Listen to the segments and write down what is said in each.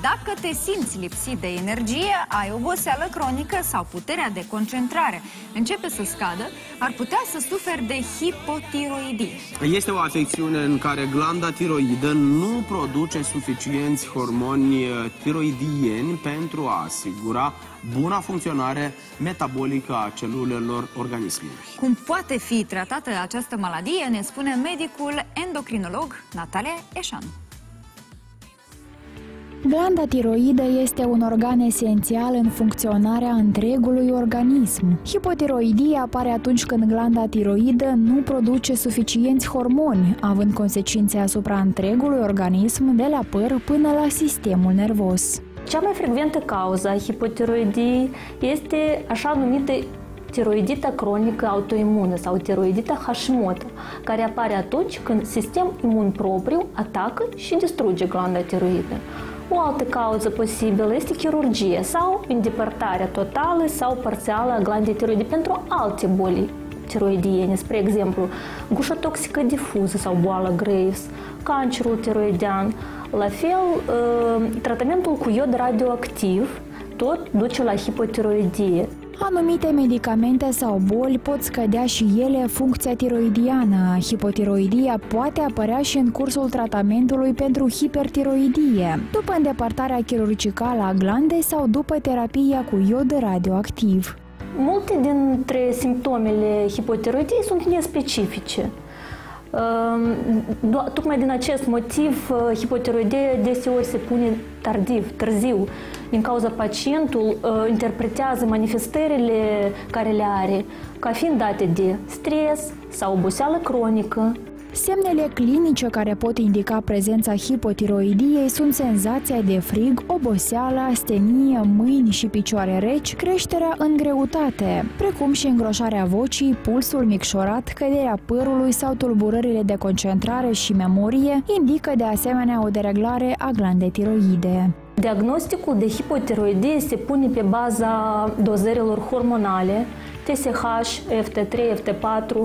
Dacă te simți lipsit de energie, ai oboseală cronică sau puterea de concentrare începe să scadă, ar putea să suferi de hipotiroidie. Este o afecțiune în care glanda tiroidă nu produce suficienți hormoni eh, tiroidieni pentru a asigura buna funcționare metabolică a celulelor organismului. Cum poate fi tratată această maladie, ne spune medicul endocrinolog Natalia Eșan. Glanda tiroidă este un organ esențial în funcționarea întregului organism. Hipotiroidia apare atunci când glanda tiroidă nu produce suficienți hormoni, având consecințe asupra întregului organism, de la păr până la sistemul nervos. Cea mai frecventă cauză a hipotiroidiei este așa numită tiroidita cronică autoimună sau tiroidita Hashimoto, care apare atunci când sistemul imun propriu atacă și distruge glanda tiroidă. O altă cauză posibilă este chirurgie sau îndepărtarea totală sau parțială a glandei tiroide pentru alte boli tiroidiene, spre exemplu, gușă toxică difuză sau boală Graves, cancerul tiroidean. La fel, tratamentul cu iod radioactiv tot duce la hipotiroidie. Anumite medicamente sau boli pot scădea și ele funcția tiroidiană. Hipotiroidia poate apărea și în cursul tratamentului pentru hipertiroidie, după îndepărtarea chirurgicală a glandei sau după terapia cu iod radioactiv. Multe dintre simptomele hipotiroidiei sunt nespecifice. Tocmai din acest motiv, hipotiroidea deseori se pune tardiv, târziu, din cauza pacientul interpretează manifestările care le are ca fiind date de stres sau oboseală cronică, Semnele clinice care pot indica prezența hipotiroidiei sunt senzația de frig, oboseală, astenie, mâini și picioare reci, creșterea în greutate, precum și îngroșarea vocii, pulsul micșorat, căderea părului sau tulburările de concentrare și memorie, indică de asemenea o dereglare a glandei tiroide. Diagnosticul de hipotiroidie se pune pe baza dozărilor hormonale, TSH, FT3, FT4,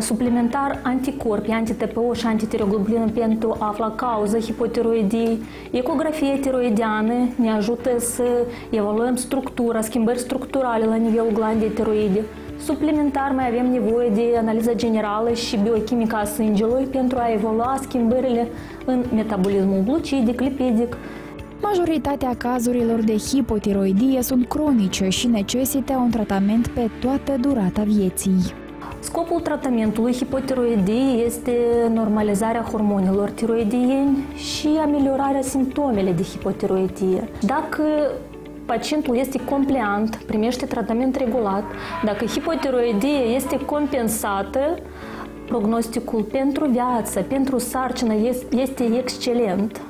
suplimentar anticorpi, anti-TPO și antitireoglobulină pentru a afla cauza hipotiroidiei. Ecografia tiroidiană ne ajută să evaluăm structura, schimbări structurale la nivelul glandei tiroide. Suplimentar mai avem nevoie de analiză generală și biochimică a sângelui pentru a evalua schimbările în metabolismul glucidic, lipidic, Majoritatea cazurilor de hipotiroidie sunt cronice și necesită un tratament pe toată durata vieții. Scopul tratamentului hipotiroidiei este normalizarea hormonilor tiroidieni și ameliorarea simptomele de hipotiroidie. Dacă pacientul este compleant, primește tratament regulat, dacă hipotiroidie este compensată, prognosticul pentru viață, pentru sarcină este excelent.